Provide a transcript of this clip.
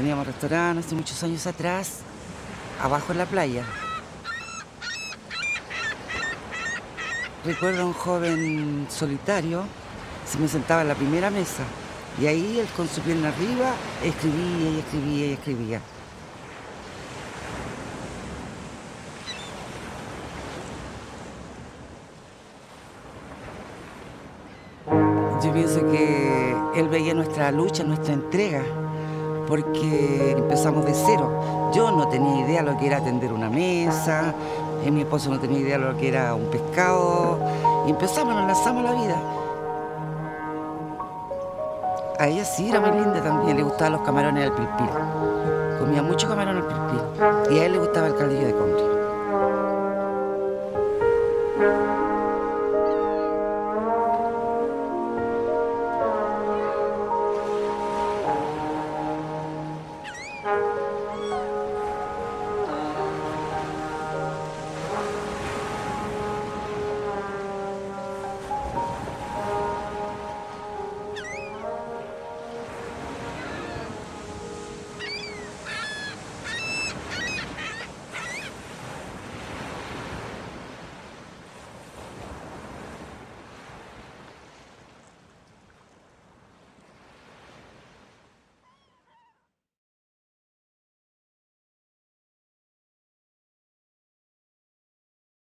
Teníamos restaurante hace muchos años atrás, abajo en la playa. Recuerdo a un joven solitario, se me sentaba en la primera mesa y ahí él con su pierna arriba escribía y escribía y escribía. Yo pienso que él veía nuestra lucha, nuestra entrega, porque empezamos de cero. Yo no tenía idea de lo que era atender una mesa, eh, mi esposo no tenía idea de lo que era un pescado, y empezamos, nos lanzamos a la vida. A ella sí era muy linda también, le gustaban los camarones al pilpil. Comía mucho camarón al pilpil. Y a él le gustaba el caldillo de congrio.